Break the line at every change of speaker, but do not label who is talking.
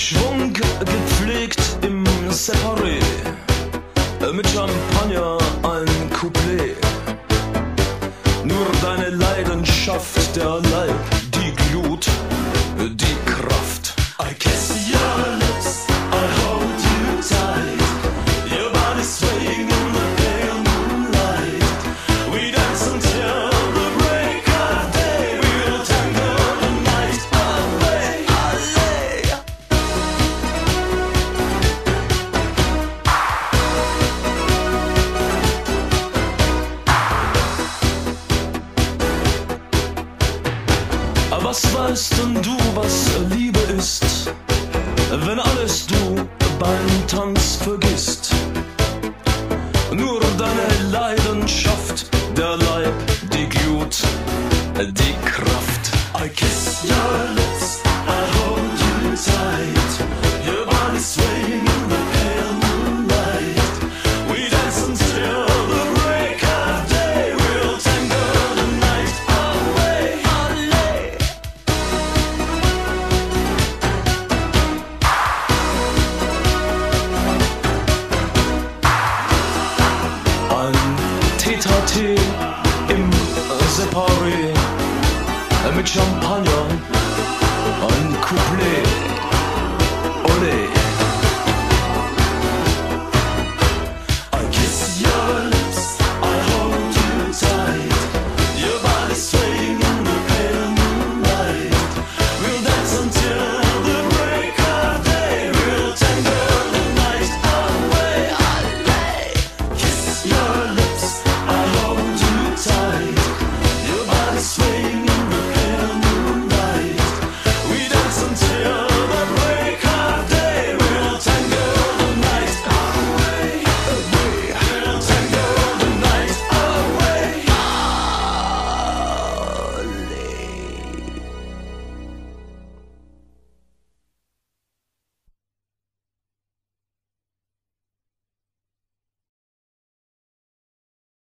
Schwung gepflegt im Separé. Äh, mit Champagner ein Couplet. Nur deine Leidenschaft der Leidenschaft. Was weißt denn du, was Liebe ist, wenn alles du beim Tanz vergisst? Nur deine Leidenschaft, der Leib, die Glut, die Kraft. I kiss your lips, party im Separi mit Champagner und